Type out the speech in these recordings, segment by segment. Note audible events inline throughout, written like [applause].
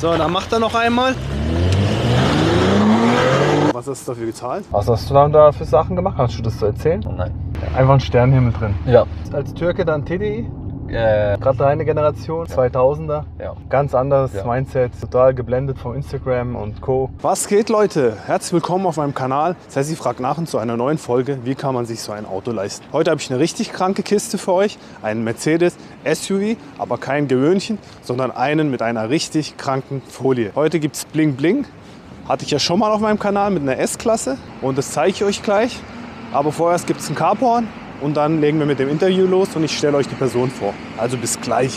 So, dann macht er noch einmal. Was hast du dafür gezahlt? Was hast du dann da für Sachen gemacht? Kannst du das so erzählen? Nein. Einfach ein Sternenhimmel drin. Ja. Als Türke dann TDI, Äh, gerade deine Generation, 2000er. ja. Ganz anderes Ja. Mindset, total geblendet vom Instagram und Co. Was geht, Leute? Herzlich willkommen auf meinem Kanal. Sassy fragt nach und zu einer neuen Folge. Wie kann man sich so ein Auto leisten? Heute habe ich eine richtig kranke Kiste für euch. Einen Mercedes SUV, aber kein Gewöhnchen, sondern einen mit einer richtig kranken Folie. Heute gibt es Bling Bling. Hatte ich ja schon mal auf meinem Kanal mit einer S-Klasse und das zeige ich euch gleich. Aber vorerst gibt es ein Carporn und dann legen wir mit dem Interview los und ich stelle euch die Person vor. Also bis gleich.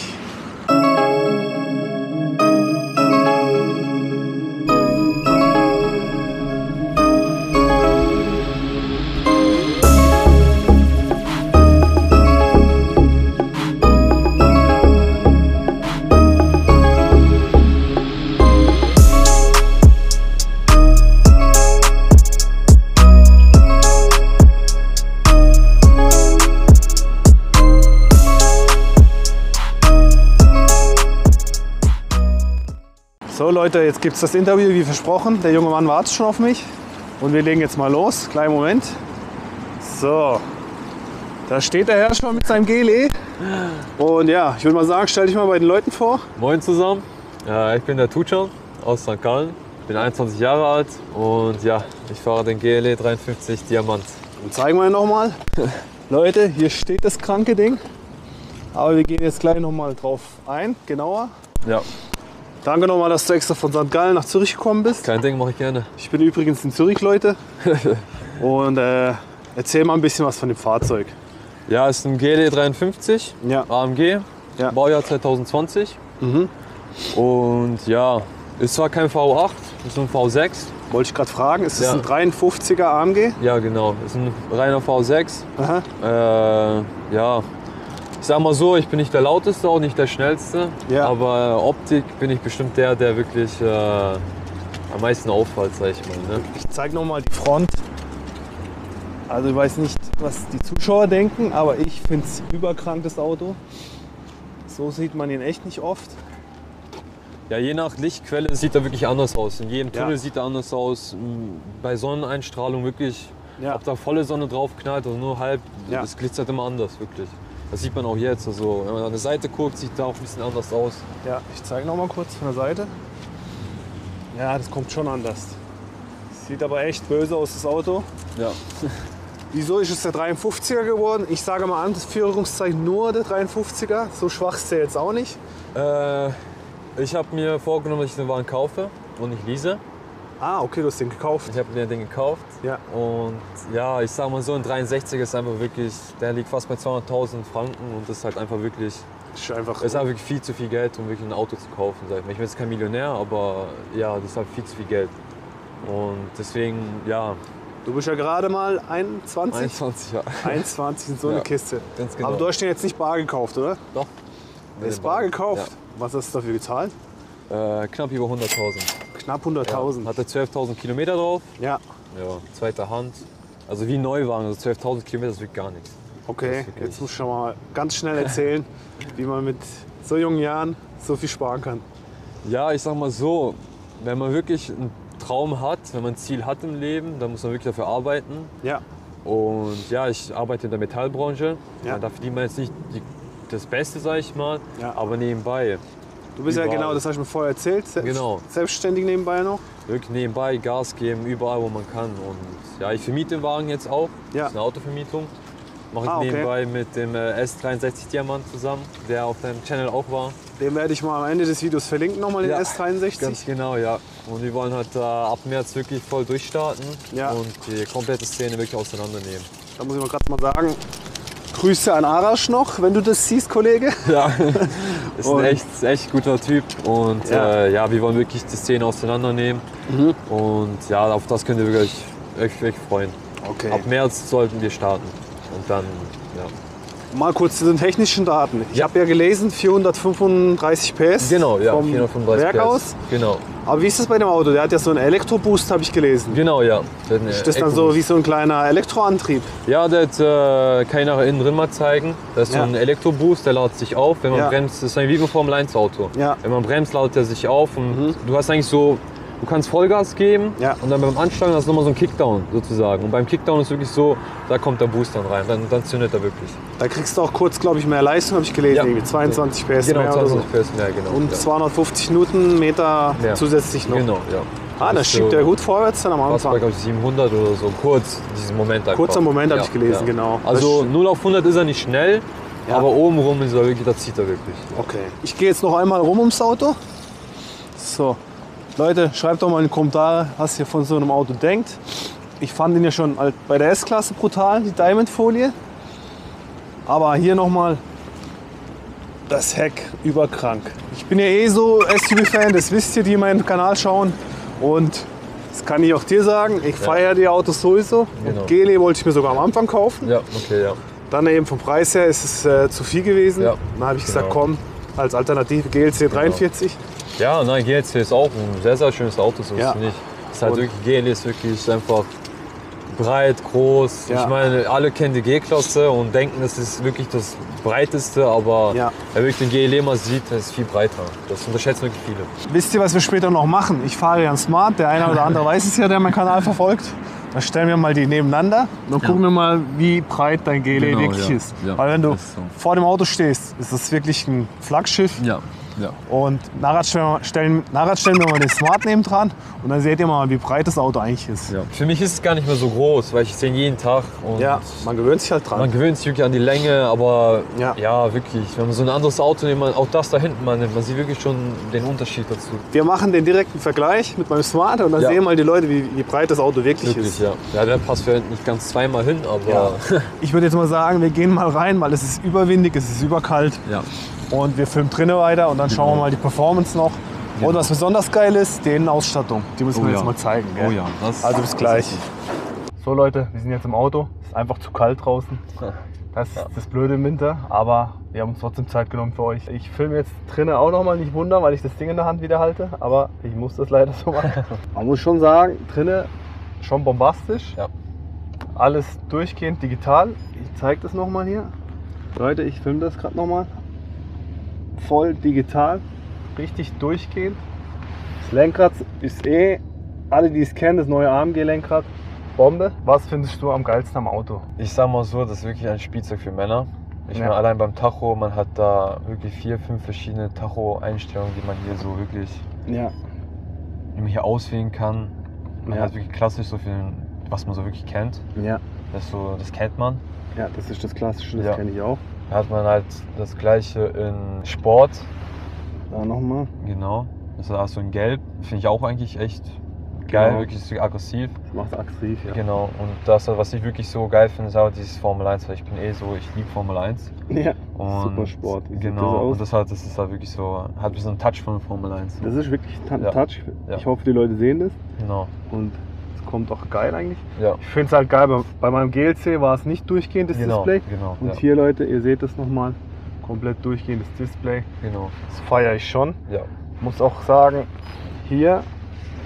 Leute, jetzt gibt es das Interview wie versprochen. Der junge Mann wartet schon auf mich. Und wir legen jetzt mal los. Kleinen Moment. So, da steht der Herr schon mit seinem GLE. Und ja, ich würde mal sagen, stell dich mal bei den Leuten vor. Moin zusammen. Ja, ich bin der Tuchel aus St. Gallen. Bin 21 Jahre alt und ja, ich fahre den GLE 53 Diamant. Und zeigen wir ihn nochmal. [laughs] Leute, hier steht das kranke Ding. Aber wir gehen jetzt gleich nochmal drauf ein, genauer. Ja, Danke nochmal, dass du extra von St. Gallen nach Zürich gekommen bist. kein Ding, mache ich gerne. Ich bin übrigens in Zürich, Leute. [laughs] Und äh, erzähl mal ein bisschen was von dem Fahrzeug. Ja, ist ein GLE 53 Ja. AMG, Ja. Baujahr 2020. Mhm. Und ja, ist zwar kein V8, ist ein V6. Wollte ich gerade fragen, ist das Ja. ein 53er AMG? Ja, genau, ist ein reiner V6. Aha. Äh, ja, ich sag mal so, ich bin nicht der lauteste, auch nicht der schnellste. Ja. Aber Optik bin ich bestimmt der, der wirklich äh, am meisten auffällt, sag ich mal. Ne? Ich zeige nochmal die Front. Also ich weiß nicht, was die Zuschauer denken, aber ich finde es überkrank, das Auto. So sieht man ihn echt nicht oft. Ja, je nach Lichtquelle sieht er wirklich anders aus. In jedem Ja. Tunnel sieht er anders aus. Bei Sonneneinstrahlung wirklich, Ja. ob da volle Sonne drauf knallt oder nur halb, Ja. das glitzert immer anders, wirklich. Das sieht man auch jetzt. Also, wenn man an der Seite guckt, sieht er auch ein bisschen anders aus. Ja, ich zeige noch mal kurz von der Seite. Ja, das kommt schon anders. Sieht aber echt böse aus, das Auto. Ja. [laughs] Wieso ist es der 53er geworden? Ich sage mal an, das Führungszeichen nur der 53er. So schwach ist der jetzt auch nicht. Äh, ich habe mir vorgenommen, dass ich den Wagen kaufe und nicht lease. Ah, okay, du hast den gekauft. Ich habe mir den gekauft. Ja. Und ja, ich sag mal so, ein 63 ist einfach wirklich, der liegt fast bei 200.000 Franken und das ist halt einfach wirklich, ist einfach. das ist einfach viel zu viel Geld, um wirklich ein Auto zu kaufen. Sag ich, ich bin jetzt kein Millionär, aber ja, das ist halt viel zu viel Geld. Und deswegen, ja, Du bist ja gerade mal 21. 21 Jahre. 21 in so eine Ja, Kiste. ganz genau. Aber du hast den jetzt nicht bar gekauft, oder? Doch. Der ist bar gekauft. Was hast du dafür gezahlt? Ja. Äh, knapp über 100.000. Knapp 100.000. Hatte 12.000 Kilometer drauf. Ja. Ja, zweiter Hand. Also wie Neuwagen, also 12.000 Kilometer ist wirklich gar nichts. Okay, Das jetzt musst du schon mal ganz schnell erzählen, [laughs] wie man mit so jungen Jahren so viel sparen kann. Ja, ich sag mal so, wenn man wirklich einen Traum hat, wenn man ein Ziel hat im Leben, dann muss man wirklich dafür arbeiten. Ja, Und ja, ich arbeite in der Metallbranche. Ja. Da verdient man jetzt nicht die, das Beste, sag ich mal, Ja. aber nebenbei. Du bist ja Überall. genau, das hast du mir vorher erzählt, se- Genau. selbstständig nebenbei noch. Wirklich nebenbei Gas geben, überall, wo man kann. Und ja, ich vermiete den Wagen jetzt auch. Ja. Das ist eine Autovermietung. Mache ich Ah, okay. nebenbei mit dem äh, S63 Diamant zusammen, der auf deinem Channel auch war. Den werde ich mal am Ende des Videos verlinken, nochmal den Ja, S63. Ganz genau, ja. Und wir wollen halt äh, ab März wirklich voll durchstarten Ja. und die komplette Szene wirklich auseinandernehmen. Da muss ich mal gerade mal sagen, Grüße an Arash noch, wenn du das siehst, Kollege. Ja, [laughs] ist Und- ein echt, echt guter Typ und Ja. Mhm. Äh, ja, wir wollen wirklich die Szene auseinandernehmen und ja, auf das könnt ihr wirklich, euch wirklich freuen. Okay. Ab März sollten wir starten und dann. Mal kurz zu den technischen Daten. Ich Ja. habe ja gelesen, 435 PS Genau, ja, vom 435 Werk PS. aus. Genau, Aber wie ist das bei dem Auto? Der hat ja so einen Elektroboost, habe ich gelesen. genau, ja. Ist das dann so wie so ein kleiner Elektroantrieb? Ja, hat, äh, kann ich nachher innen drin mal zeigen. Das ist Ja. so ein Elektroboost, der ladet sich auf. Wenn man Ja. bremst, das ist wie ein Formel 1 Auto. Ja. Wenn man bremst, ladet er sich auf und du hast eigentlich so, du kannst Vollgas geben Ja. und dann beim Ansteuern hast du nochmal so einen Kickdown sozusagen. Und beim Kickdown ist wirklich so, da kommt der Boost dann rein, dann, dann zündet er wirklich. Da kriegst du auch kurz, glaube ich, mehr Leistung, habe ich gelesen. Ja. Irgendwie 22 PS Genau, mehr oder so. 20 PS mehr, genau. Und ja. 250 Newtonmeter Ja. zusätzlich noch. Genau, ja. Ah, das schiebt so er gut vorwärts dann am Fast bei, Anfang. glaube ich, 700 oder so. Kurz, diesen Moment einfach. Kurzer Moment habe ich gelesen, genau. Also Das- 0 auf 100 ist er nicht schnell, Ja. aber oben rum ist er wirklich, da zieht er wirklich. Okay. Ich gehe jetzt noch einmal rum ums Auto. So. Leute, schreibt doch mal in die Kommentare, was ihr von so einem Auto denkt. Ich fand ihn ja schon bei der S-Klasse brutal, die Diamond-Folie. Aber hier nochmal das Heck überkrank. Ich bin ja eh so SUV-Fan, das wisst ihr, die meinen Kanal schauen. Und das kann ich auch dir sagen, ich feiere die Autos sowieso. Genau. Und Gele wollte ich mir sogar am Anfang kaufen. Ja, okay, ja. Dann eben vom Preis her ist es äh, zu viel gewesen. Ja, Dann habe ich gesagt, genau. komm, als Alternative GLC 43. Ja, nein, GLC ist auch ein sehr, sehr schönes Auto, so Ja. ist nicht. Ist halt wirklich, GLE ist wirklich einfach breit, groß. Ja. Ich meine, alle kennen die G-Klasse und denken, das ist wirklich das breiteste, aber Ja. wenn man wirklich den GLE mal sieht, das ist viel breiter. Das unterschätzen wirklich viele. Wisst ihr, was wir später noch machen? Ich fahre ja einen Smart, der eine oder andere [laughs] weiß es ja, der meinen Kanal verfolgt. Da stellen wir mal die nebeneinander und dann gucken wir mal, wie breit dein GLE Genau, wirklich ja. ist. Ja, Weil wenn du so. vor dem Auto stehst, ist das wirklich ein Flaggschiff. Ja, ja. Und nachher stellen, nachher stellen wir mal den Smart neben dran und dann seht ihr mal, wie breit das Auto eigentlich ist. ja. Für mich ist es gar nicht mehr so groß, weil ich sehe ihn jeden Tag. Und Ja, man gewöhnt sich halt dran. Man gewöhnt sich wirklich an die Länge, aber Ja. ja. wirklich, wenn man so ein anderes Auto nimmt, auch das da hinten man nimmt, man sieht wirklich schon den Unterschied dazu. Wir machen den direkten Vergleich mit meinem Smart und dann Ja. sehen mal die Leute, wie, wie breit das Auto wirklich, Wirklich, ist. ja. Ja, der passt vielleicht nicht ganz zweimal hin, aber Ich würde jetzt mal sagen, wir gehen mal rein, weil es ist überwindig, es ist überkalt ja. Und wir filmen drinnen weiter und dann schauen wir mal die Performance noch. Und was besonders geil ist, die Innenausstattung. Die müssen Oh wir jetzt ja. mal zeigen. Gell? Oh ja, das- also bis gleich. So Leute, wir sind jetzt im Auto. Es ist einfach zu kalt draußen. Das ist das Blöde im Winter, aber wir haben uns trotzdem Zeit genommen für euch. Ich filme jetzt drinnen auch noch mal, nicht wundern, weil ich das Ding in der Hand wieder halte, aber ich muss das leider so machen. [laughs] Man muss schon sagen, drinnen schon bombastisch. Ja. Alles durchgehend digital. Ich zeige das noch mal hier. Leute, ich filme das gerade noch mal. Voll digital, richtig durchgehend. Das Lenkrad ist eh, alle die es kennen, das neue AMG-Lenkrad. Bombe. Was findest du am geilsten am Auto? Ich sag mal so, das ist wirklich ein Spielzeug für Männer. Ich Ja. meine, allein beim Tacho, man hat da wirklich vier, fünf verschiedene Tacho-Einstellungen, die man hier so wirklich Ja. die man hier auswählen kann. Man Ja. hat wirklich klassisch so viel, was man so wirklich kennt. Ja. Das, so, das kennt man. Ja, das ist das Klassische, das Ja. kenne ich auch. Da hat man halt das gleiche in Sport, Da nochmal. genau. Das ist also in Gelb. Finde ich auch eigentlich echt geil, Genau. wirklich so aggressiv. Das macht aggressiv, ja. Genau. Und das, was ich wirklich so geil finde, ist auch dieses Formel 1, weil ich bin eh so, ich liebe Formel 1. Ja, Und super Sport. Wie Genau. Das? Und das, hat, das ist halt wirklich so, hat so einen Touch von Formel 1. das ist wirklich ein. Touch. Ja. Ich hoffe, die Leute sehen das. Genau. Und kommt auch geil eigentlich. Ja. Ich finde es halt geil, bei, bei meinem GLC war es nicht durchgehendes Genau. Display. Genau. Und ja. hier, Leute, ihr seht es nochmal. Komplett durchgehendes Display. Genau. Das feiere ich schon. Ja. muss auch sagen, hier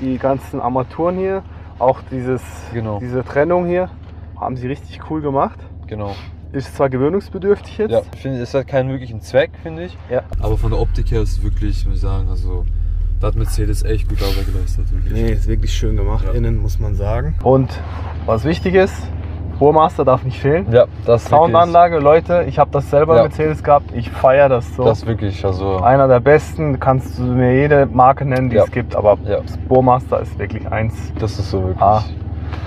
die ganzen Armaturen hier, auch dieses, Genau. diese Trennung hier, haben sie richtig cool gemacht. Genau. Ist zwar gewöhnungsbedürftig jetzt. Ja, ich finde, es hat keinen wirklichen Zweck, finde ich. Ja. Aber von der Optik her ist es wirklich, muss ich sagen, also da hat Mercedes echt gut Arbeit geleistet. Wirklich. Nee, ist wirklich schön gemacht Ja. innen, muss man sagen. Und was wichtig ist, Burmaster darf nicht fehlen. Ja, das ist Soundanlage, Leute, ich habe das selber Ja. Mercedes gehabt. Ich feiere das so. Das ist wirklich, also Einer der besten, kannst du mir jede Marke nennen, die Ja. es gibt, aber Ja. das Burmaster ist wirklich eins. das ist so wirklich. Ah.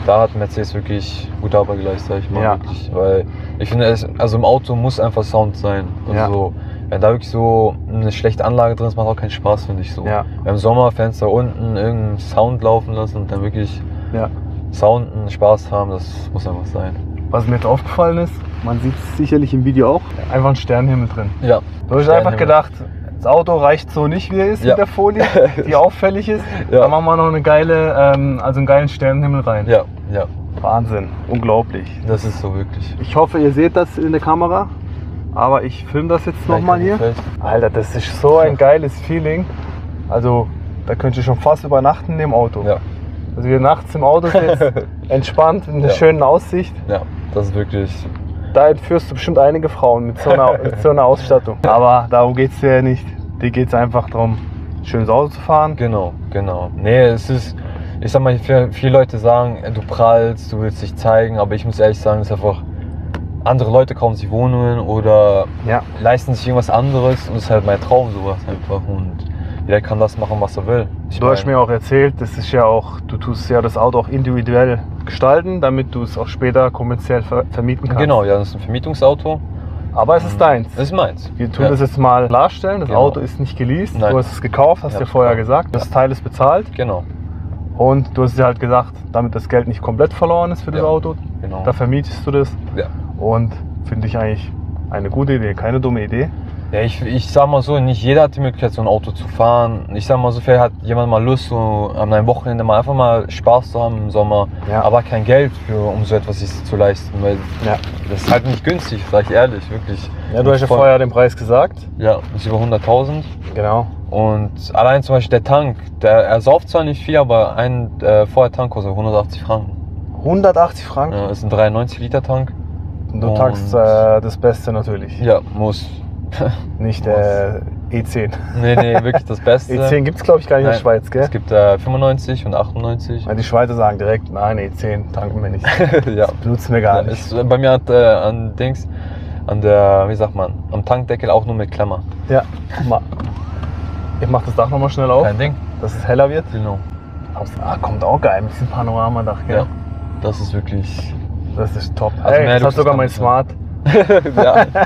Da hat Mercedes wirklich gute Arbeit geleistet, sag ich mal. Ja. Wirklich. Weil ich finde, es, also im Auto muss einfach Sound sein. Ja. Also, wenn da wirklich so eine schlechte Anlage drin ist, macht auch keinen Spaß, finde ich so. Ja. Im Sommer Fenster unten, irgendeinen Sound laufen lassen und dann wirklich Ja. Sounden, Spaß haben, das muss einfach sein. Was mir jetzt aufgefallen ist, man sieht es sicherlich im Video auch, einfach ein Sternenhimmel drin. Ja. Da habe ich einfach gedacht, das Auto reicht so nicht, wie er ist Ja. mit der Folie, [laughs] die auffällig ist. Ja. Da machen wir noch eine geile, ähm, also einen geilen Sternenhimmel rein. Ja, ja, Wahnsinn, unglaublich. das ist so wirklich. Ich hoffe, ihr seht das in der Kamera. Aber ich filme das jetzt nochmal hier. Alter, das ist so ein geiles Feeling. Also, da könnt ihr schon fast übernachten in dem Auto. Ja, Also, wir nachts im Auto sitzen, [laughs] entspannt, in einer Ja. schönen Aussicht. ja, das ist wirklich. Da entführst du bestimmt einige Frauen mit so einer, [laughs] mit so einer Ausstattung. Aber darum geht es dir ja nicht. Dir geht es einfach darum, ein schönes Auto zu fahren. Genau, genau. Nee, es ist, ich sag mal, viele Leute sagen, du prallst, du willst dich zeigen, aber ich muss ehrlich sagen, es ist einfach, andere Leute kaufen sich Wohnungen oder Ja. leisten sich irgendwas anderes und es ist halt mein Traum, sowas einfach. Und jeder kann das machen, was er will. Ich Du hast mein, mir auch erzählt, das ist ja auch, du tust ja das Auto auch individuell gestalten, damit du es auch später kommerziell ver vermieten kannst. Genau, ja, das ist ein Vermietungsauto. Aber es ist deins. Das ist meins. Wir tun ja. das jetzt mal klarstellen. Das Genau. Auto ist nicht geleast. Nein. Du hast es gekauft, hast Ja, dir vorher gekauft. gesagt. Das Teil ist bezahlt. Genau, Und du hast dir halt gesagt, damit das Geld nicht komplett verloren ist für das Ja. Auto, genau. da vermietest du das. Ja. Und finde ich eigentlich eine gute Idee, keine dumme Idee. Ja, ich, ich sag mal so, nicht jeder hat die Möglichkeit, so ein Auto zu fahren. Ich sag mal so, vielleicht hat jemand mal Lust, so an einem Wochenende mal einfach mal Spaß zu haben im Sommer, Ja. aber kein Geld für, um so etwas sich zu leisten, weil Ja. das ist halt nicht günstig, sag ich ehrlich, wirklich. Ja, du hast ja vorher den Preis gesagt. Ja, ist über 100.000 Genau. und allein zum Beispiel der Tank, der, er sauft zwar nicht viel, aber ein äh, vorher Tank kostet 180 Franken. 180 Franken. Ja, ist ein 93 Liter Tank. Du tankst äh, das Beste natürlich. Ja, muss. [laughs] Nicht der E10. Nee, nee, wirklich das Beste. [laughs] E10 gibt es, glaube ich, gar nicht in der Nein, Schweiz, gell? Es gibt äh, 95 und 98. Ja, die Schweizer sagen direkt, nein, E10 tanken wir nicht. [laughs] ja. Benutzen wir gar nicht. Ist äh, bei mir hat, äh, an Dings, an der, wie sagt man, am Tankdeckel auch nur mit Klemmer. Ja, guck mal. Ich mach das Dach nochmal schnell auf, Kein Ding. dass es heller wird. Genau. Ah, kommt auch geil mit diesem Panoramadach, gell? Ja. Das ist wirklich. Das ist top. Also Ey, das hat sogar mein Smart. [laughs] ja. [laughs]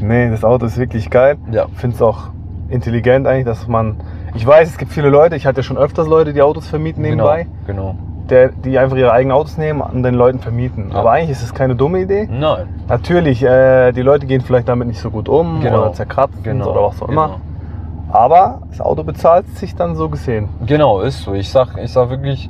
Nee, das Auto ist wirklich geil. ja. Ich finde es auch intelligent eigentlich, dass man. Ich weiß, es gibt viele Leute, ich hatte schon öfters Leute, die Autos vermieten nebenbei, Genau. der, die einfach ihre eigenen Autos nehmen und den Leuten vermieten. Ja. Aber eigentlich ist es keine dumme Idee. genau. Nein. Natürlich, äh, die Leute gehen vielleicht damit nicht so gut um Genau. oder zerkratzen Genau. oder was auch immer. Genau. Aber das Auto bezahlt sich dann so gesehen. Genau, ist so. Ich sag, ich sag wirklich,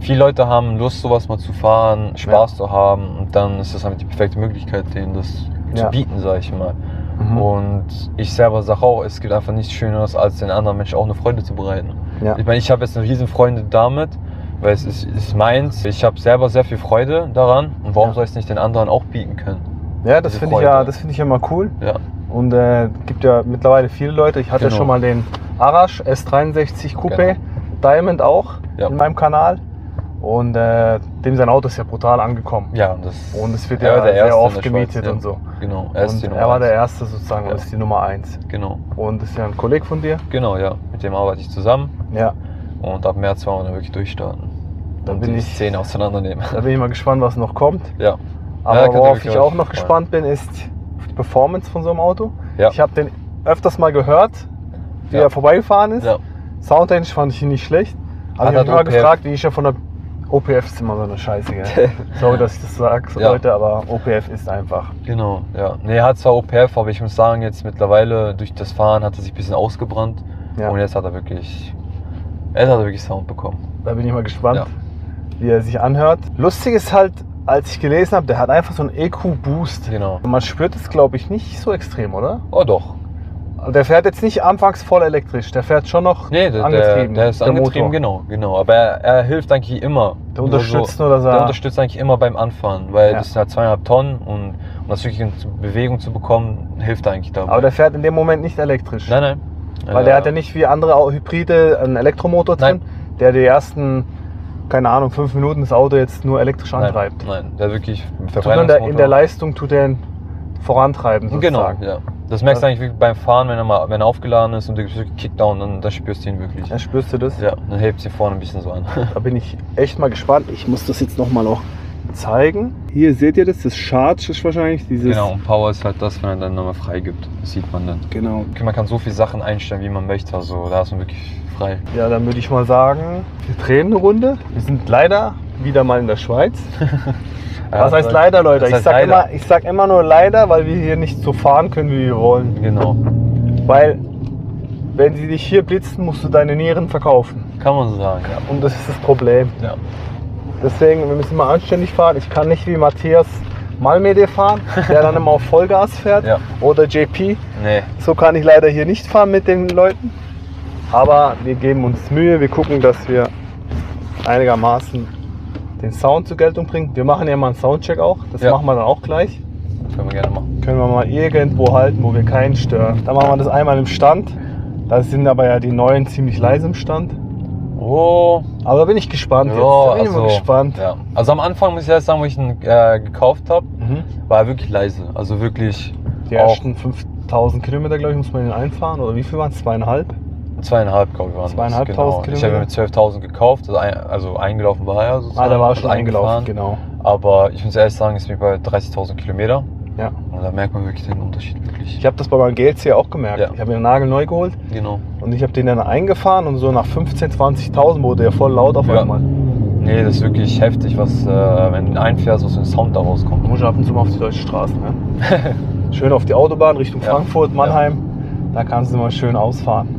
viele Leute haben Lust, sowas mal zu fahren, Spaß zu haben und dann ist das einfach die perfekte Möglichkeit, denen das Ja. zu bieten, sag ich mal. Mhm. Und ich selber sage auch, es gibt einfach nichts Schöneres, als den anderen Menschen auch eine Freude zu bereiten. Ja. Ich meine, ich habe jetzt eine riesen Freude damit, weil es ist, ist meins. Ich habe selber sehr viel Freude daran und warum Ja. soll ich es nicht den anderen auch bieten können? Ja, das finde ich ja, das finde ich ja mal cool. Ja, Und äh, gibt ja mittlerweile viele Leute. Ich hatte Genau. schon mal den Arash S63 Coupé, Genau. Diamond auch Ja. in meinem Kanal. Und äh, dem sein Auto ist ja brutal angekommen. ja und das Und es wird ja der sehr oft der gemietet Schweiz, ja. und so. Genau, er ist und die Nummer er war der eins. Erste sozusagen Ja. und ist die Nummer 1. Genau, Und ist ja ein Kollege von dir. genau, ja. Mit dem arbeite ich zusammen Ja, und ab März wollen wir dann wirklich durchstarten. Da und bin die ich- Szene auseinandernehmen. da bin ich mal gespannt, was noch kommt. Ja, Aber Ja, worauf ich auch noch freuen. gespannt bin, ist die Performance von so einem Auto. ja. Ich habe den öfters mal gehört, wie Ja. er vorbeigefahren ist. ja. Soundtechnisch fand ich ihn nicht schlecht. Aber Hat ich habe mich gefragt, wie ich ja von der OPF ist immer so eine Scheiße, gell? [laughs] Sorry, dass ich das sage, so Ja. Leute, aber OPF ist einfach. Genau, ja. Nee, er hat zwar OPF, aber ich muss sagen, jetzt mittlerweile durch das Fahren hat er sich ein bisschen ausgebrannt. Ja. Und jetzt hat er wirklich, jetzt hat er wirklich Sound bekommen. Da bin ich mal gespannt, Ja. wie er sich anhört. Lustig ist halt, als ich gelesen habe, der hat einfach so einen EQ-Boost. Genau. Und man spürt es, glaube ich, nicht so extrem, oder? Oh doch. Also Der fährt jetzt nicht anfangs voll elektrisch, der fährt schon noch Nee, der, der, angetrieben. der ist der angetrieben, Motor. genau, genau. Aber er, er hilft eigentlich immer. Der unterstützt so, nur, er- Der unterstützt eigentlich immer beim Anfahren, weil Ja. das sind halt zweieinhalb Tonnen und um das wirklich in Bewegung zu bekommen, hilft er eigentlich dabei. Aber der fährt in dem Moment nicht elektrisch. nein, nein. Weil Äh, der hat ja nicht wie andere Hybride einen Elektromotor drin, Nein. der die ersten, keine Ahnung, fünf Minuten das Auto jetzt nur elektrisch nein, antreibt. Nein, der hat wirklich der, in der. Leistung tut er vorantreiben Genau, sozusagen. ja. Das merkst du eigentlich wirklich beim Fahren, wenn er mal wenn er aufgeladen ist und du gibst wirklich Kickdown, dann, dann spürst du ihn wirklich. Ja, spürst du das? Ja, dann hebt sie vorne ein bisschen so an. [laughs] Da bin ich echt mal gespannt. Ich muss das jetzt nochmal auch zeigen. Hier seht ihr das, das Charge ist wahrscheinlich dieses... genau, und Power ist halt das, wenn er dann nochmal frei gibt. Das sieht man dann. Genau. Okay, man kann so viele Sachen einstellen, wie man möchte. Also da ist man wirklich frei. Ja, dann würde ich mal sagen, wir drehen eine Runde. Wir sind leider wieder mal in der Schweiz. [laughs] Was heißt leider, Leute? Das Ich heißt sag, leider. immer, ich sag immer nur leider, weil wir hier nicht so fahren können, wie wir wollen. Genau, Weil, wenn sie dich hier blitzen, musst du deine Nieren verkaufen. kann man so sagen, ja. Und das ist das Problem. ja. Deswegen, wir müssen mal anständig fahren. Ich kann nicht wie Matthias Malmede fahren, der dann immer auf Vollgas fährt. Ja. Oder JP. Nee. So kann ich leider hier nicht fahren mit den Leuten. Aber wir geben uns Mühe, wir gucken, dass wir einigermaßen den Sound zur Geltung bringen. Wir machen ja mal einen Soundcheck auch, das Ja. machen wir dann auch gleich. Können wir gerne machen. Können wir mal irgendwo halten, wo wir keinen stören. Dann machen wir das einmal im Stand. Da sind aber ja die neuen ziemlich leise im Stand. Oh, Aber da bin ich gespannt jetzt. ja, Da bin ich mal gespannt. Ja. Also am Anfang muss ich erst sagen, wo ich ihn äh, gekauft habe, Mhm. war er wirklich leise. Also wirklich Die ersten 5000 Kilometer, glaube ich, muss man ihn einfahren. Oder wie viel waren es? Zweieinhalb? Zweieinhalb, glaube ich, waren das. Zweieinhalbtausend genau. Ich habe mit 12.000 gekauft, also, ein, also eingelaufen war er sozusagen. Ah, der war also schon eingelaufen, eingefahren. genau. Aber ich muss ehrlich sagen, ist mir bei 30.000 Kilometer. Ja. Und da merkt man wirklich den Unterschied wirklich. Ich habe das bei meinem GLC auch gemerkt. Ja. Ich habe mir den Nagel neu geholt Genau. und ich habe den dann eingefahren und so nach 15.000, 20.000 wurde er voll laut auf Ja. einmal. Nee, das ist wirklich heftig, was, äh, wenn du einfährst, was für ein Sound da rauskommt. Da muss ich ab und zu mal auf die deutsche Straße. Ne? [laughs] schön auf die Autobahn Richtung. Frankfurt, Mannheim. Da kannst du mal schön ausfahren.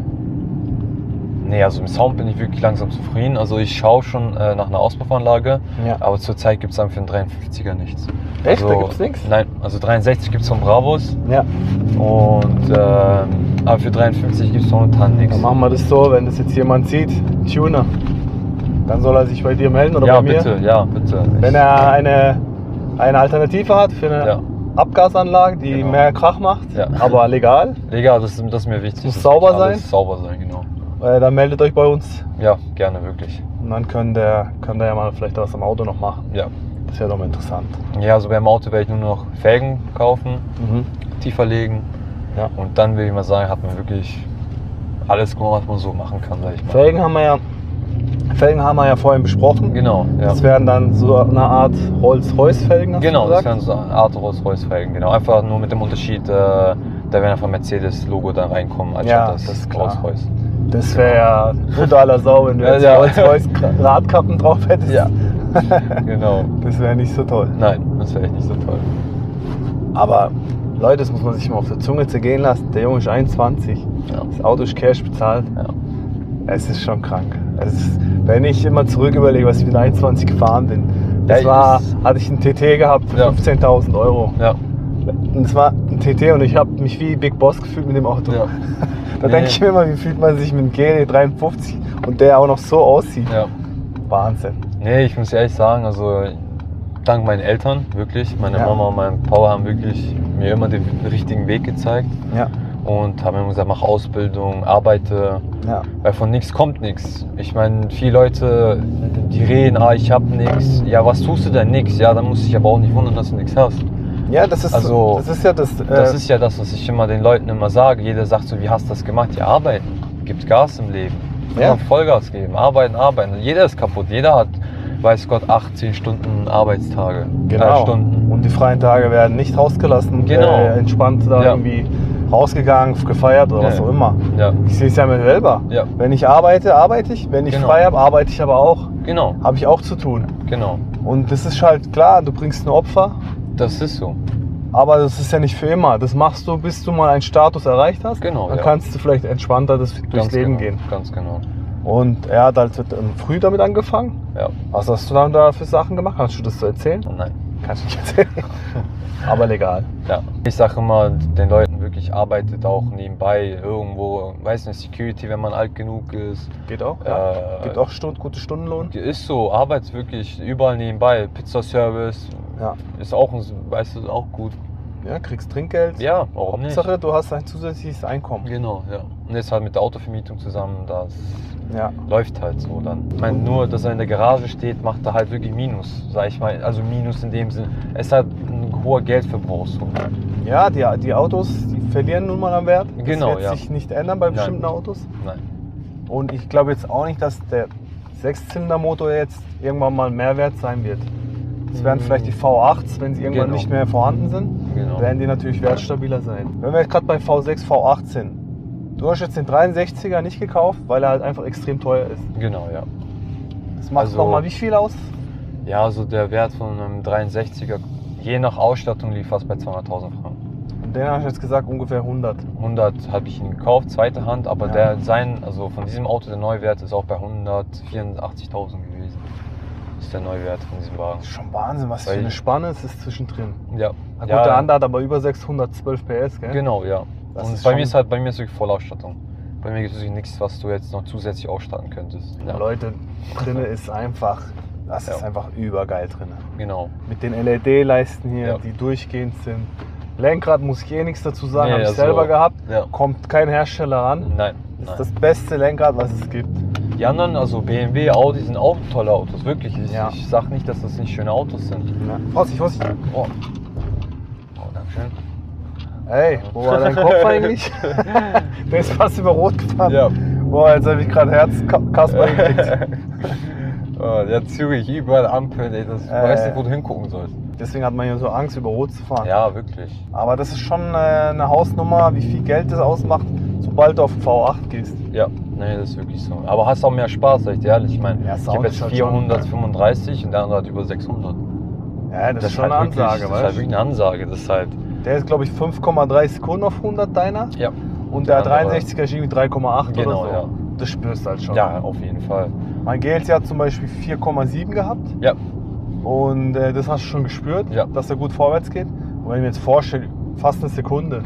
Nee, also im Sound bin ich wirklich langsam zufrieden. Also ich schaue schon äh, nach einer Auspuffanlage, Ja. aber zurzeit gibt es dann für einen 53er nichts. Echt? Also, da gibt's nichts? Nein, also 63 gibt es von Bravos Ja. und ähm, aber für 53 gibt es momentan nichts. Dann machen wir das so, wenn das jetzt jemand sieht, Tuner, dann soll er sich bei dir melden oder Ja, bei mir. bitte, ja, bitte. Wenn er eine, eine Alternative hat für eine Ja. Abgasanlage, die Genau. mehr Krach macht, Ja. aber legal, Legal, das, ist- das ist mir wichtig. muss sauber sein? Sauber sein, genau. Äh, dann meldet euch bei uns. Ja, gerne, wirklich. Und dann könnt ihr, könnt ihr ja mal vielleicht was am Auto noch machen. Ja. Das wäre doch mal interessant. Ja, also beim Auto werde ich nur noch Felgen kaufen, tiefer legen Ja. und dann will ich mal sagen, hat man wirklich alles gemacht, was man so machen kann, sag ich mal. Felgen haben wir ja, Felgen haben wir ja vorhin besprochen. Genau, ja. Das wären dann so eine Art hast Genau, das wären so eine Art Rolls-Royce-Felgen, genau. Einfach nur mit dem Unterschied, äh, da wäre einfach Mercedes-Logo da reinkommen, als Ja, das, das. Rolls-Royce. Das wäre ja unter aller Sau, wenn du jetzt [laughs] ja. Rolls-Royce-Radkappen drauf hättest. Ja. [laughs] Genau. Das wäre nicht so toll. Nein, das wäre echt nicht so toll. Aber Leute, das muss man sich mal auf der Zunge zergehen lassen. Der Junge ist 21. Ja. Das Auto ist Cash bezahlt. Ja. Es ist schon krank. Ist, wenn ich immer zurück überlege, was ich mit 21 gefahren bin. Das Ja, war, hatte ich einen TT gehabt für Ja. 15.000 Euro. Ja. Und es war ein TT und ich habe mich wie Big Boss gefühlt mit dem Auto. Ja. [laughs] Da Nee. denke ich mir immer, wie fühlt man sich mit einem GD53 und der auch noch so aussieht. ja. Wahnsinn. Nee, ich muss ehrlich sagen, also dank meinen Eltern, wirklich. Meine Ja. Mama und mein Papa haben wirklich mir immer den richtigen Weg gezeigt Ja, und haben immer gesagt, mach Ausbildung, arbeite, ja. weil von nichts kommt nichts. Ich meine, viele Leute, die reden, ah, ich hab nichts. Ja, was tust du denn? Nix. Ja, dann musst du dich aber auch nicht wundern, dass du nichts hast. Ja, das ist, Also, das ist ja das. Das äh, ist ja das, was ich immer den Leuten immer sage. Jeder sagt so, wie hast du das gemacht? Ja, arbeiten. Gibt Gas im Leben. Ja. Vollgas geben. Arbeiten, arbeiten. Und jeder ist kaputt. Jeder hat, weiß Gott, 18 Stunden Arbeitstage. Genau. Äh, Stunden. Und die freien Tage werden nicht rausgelassen. Genau. Äh, entspannt da Ja. irgendwie rausgegangen, gefeiert oder Ja, was auch immer. Ja, Ich sehe es ja mir selber. Ja. Wenn ich arbeite, arbeite ich. Wenn ich Genau. frei habe, arbeite ich aber auch. genau. Habe ich auch zu tun. Genau. Und das ist halt klar, du bringst ein Opfer, Das ist so. aber das ist ja nicht für immer. Das machst du, bis du mal einen Status erreicht hast. Genau, Dann ja. kannst du vielleicht entspannter das, durchs Ganz Leben genau. gehen. Ganz genau. Und er hat halt ähm, früh damit angefangen. Ja. Was hast du dann da für Sachen gemacht? Kannst du das so erzählen? Nein. Kannst du nicht erzählen. [laughs] aber legal. Ja. Ich sage immer den Leuten wirklich, arbeitet auch nebenbei irgendwo, weiß nicht, Security, wenn man alt genug ist. Geht auch. Ja. Äh, Gibt auch Stund, gute Stundenlohn. Ist so, arbeitet wirklich überall nebenbei. Pizzaservice Ja. ist auch, weißt du, auch gut. ja, kriegst Trinkgeld. Ja, warum nicht? Hauptsache, du hast ein zusätzliches Einkommen. Genau, ja. Und jetzt halt mit der Autovermietung zusammen, das Ja. läuft halt so dann. Ich meine, nur, dass er in der Garage steht, macht er halt wirklich Minus, sag ich mal. Also Minus in dem Sinn. Es ist halt ein hoher Geldverbrauch so. Ja, die, die Autos, die verlieren nun mal am Wert. Genau, Das wird ja. sich nicht ändern bei Nein. bestimmten Autos. Nein. Und ich glaube jetzt auch nicht, dass der Sechszylindermotor jetzt irgendwann mal mehr wert sein wird. Das werden Mhm. vielleicht die V8s, wenn sie irgendwann Genau. nicht mehr vorhanden sind, Genau. werden die natürlich wertstabiler sein. Wenn wir jetzt gerade bei V6, V8 sind, du hast jetzt den 63er nicht gekauft, weil er halt einfach extrem teuer ist. Genau, ja. Das macht Also- nochmal wie viel aus? Ja, also der Wert von einem 63er, je nach Ausstattung, liegt fast bei 200.000 Franken. Und den habe ich jetzt gesagt ungefähr 100. 100 habe ich ihn gekauft, zweite Hand, aber Ja. der sein, also von diesem Auto der Neuwert ist auch bei 184.000 gewesen. Ist der Neuwert von diesem Wagen. Das ist schon Wahnsinn, was für eine Spanne es ist zwischendrin. Ja. Na gut, ja, der andere hat aber über 612 PS, gell? Genau, ja. Das Und ist bei mir ist halt bei mir ist wirklich Vollausstattung. Bei mir gibt es wirklich nichts, was du jetzt noch zusätzlich ausstatten könntest. Ja, Leute, drinne ist einfach, das ist Ja. einfach übergeil drin. Genau. Mit den LED-Leisten hier, Ja. die durchgehend sind. Lenkrad muss ich eh nichts dazu sagen, Nee, habe ich also- selber gehabt. Ja. Kommt kein Hersteller ran. Nein. Das nein. ist das beste Lenkrad, was es gibt. Die anderen, also BMW, Audi, sind auch tolle Autos, wirklich. Ich, Ja. ich sag nicht, dass das nicht schöne Autos sind. Ja. Vorsicht, Vorsicht. Oh. Oh, Dankeschön. Hey, wo war dein Kopf eigentlich? [laughs] Der ist fast über Rot gefahren. Ja. Boah, jetzt habe ich gerade Herzkasper [laughs] gekriegt. Oh, der Zürich, überall Ampeln, ey, das, du Äh. weißt nicht, wo du hingucken sollst. Deswegen hat man hier so Angst, über Rot zu fahren. Ja, wirklich. Aber das ist schon äh, eine Hausnummer, wie viel Geld das ausmacht, sobald du auf den V8 gehst. Ja, nee, das ist wirklich so. Aber hast auch mehr Spaß, sag ich dir ehrlich. Ich meine, Ja, ich habe jetzt halt schon- 435 und der andere hat über 600. Ja, das, ist schon eine halt wirklich, Ansage, Das ist halt wirklich eine Ansage. Das ist halt? Der ist, glaube ich, 5,3 Sekunden auf 100 deiner. ja. Und der Der andere- 63er ist irgendwie 3,8 Genau, oder so. ja. Das spürst du halt schon. Ja, auf jeden Fall. Mein GLC hat zum Beispiel 4,7 gehabt. Ja, Und äh, das hast du schon gespürt, Ja. dass er gut vorwärts geht. Und wenn ich mir jetzt vorstelle, fast eine Sekunde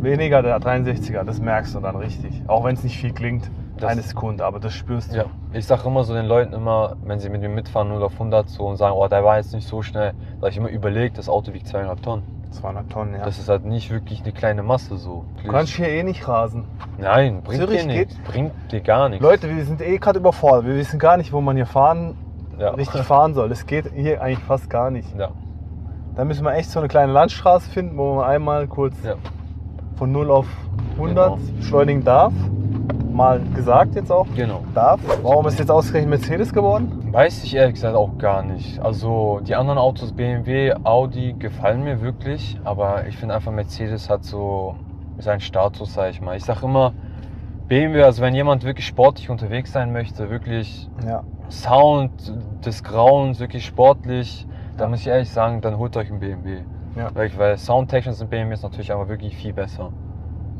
weniger der 63er, das merkst du dann richtig. Auch wenn es nicht viel klingt, Das- eine Sekunde, aber das spürst du. ja. Ich sage immer so den Leuten immer, wenn sie mit mir mitfahren 0 auf 100 so und sagen, oh, der war jetzt nicht so schnell, sag ich immer, überlegt, das Auto wiegt 200 Tonnen. 200 Tonnen, ja. Das ist halt nicht wirklich eine kleine Masse so. du kannst hier eh nicht rasen. Nein, bringt Zürich dir nichts. Bringt dir gar nichts. Leute, wir sind eh gerade überfordert. Wir wissen gar nicht, wo man hier fahren, ja. richtig fahren soll. Es geht hier eigentlich fast gar nicht. Ja, Da müssen wir echt so eine kleine Landstraße finden, wo man einmal kurz ja. von 0 auf 100 Genau. beschleunigen darf. Mal gesagt jetzt auch. Genau. Darf. Warum ist jetzt ausgerechnet Mercedes geworden? Weiß ich ehrlich gesagt auch gar nicht. Also die anderen Autos, BMW, Audi, gefallen mir wirklich, aber ich finde einfach Mercedes hat so seinen Status, sag ich mal. Ich sag immer, BMW, also wenn jemand wirklich sportlich unterwegs sein möchte, wirklich Ja. Sound des Grauens, wirklich sportlich, dann muss ich ehrlich sagen, dann holt euch einen BMW. Ja. Wirklich, weil soundtechnisch sind BMWs natürlich aber wirklich viel besser.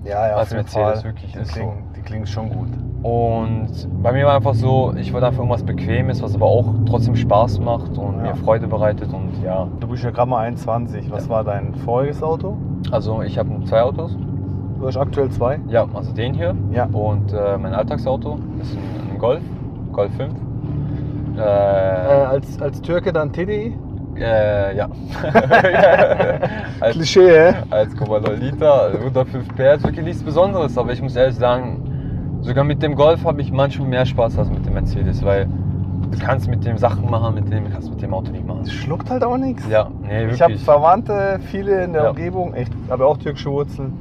Ja, ja, Als Mercedes, Fall. wirklich, ist so. Klingen schon gut. Und bei mir war einfach so, ich wollte einfach irgendwas Bequemes, was aber auch trotzdem Spaß macht und Ja. mir Freude bereitet. Und ja, Du bist ja gerade mal 21. Was Ja. war dein voriges Auto? also ich habe zwei Autos. Du hast aktuell zwei? Ja, also den hier Ja. und äh, mein Alltagsauto ist ein, ein Golf, Golf 5. Äh, Äh, als, als Türke dann TDI? äh, ja. [laughs] als, Klischee, hä? 1,9 Liter, 105 PS, wirklich nichts Besonderes. Aber ich muss ehrlich sagen, sogar mit dem Golf habe ich manchmal mehr Spaß als mit dem Mercedes, weil du kannst mit dem Sachen machen, mit dem kannst du mit dem Auto nicht machen. Das schluckt halt auch nichts. Ja, nee, wirklich. Ich habe Verwandte, viele in der Ja. Umgebung. Ich habe auch türkische Wurzeln,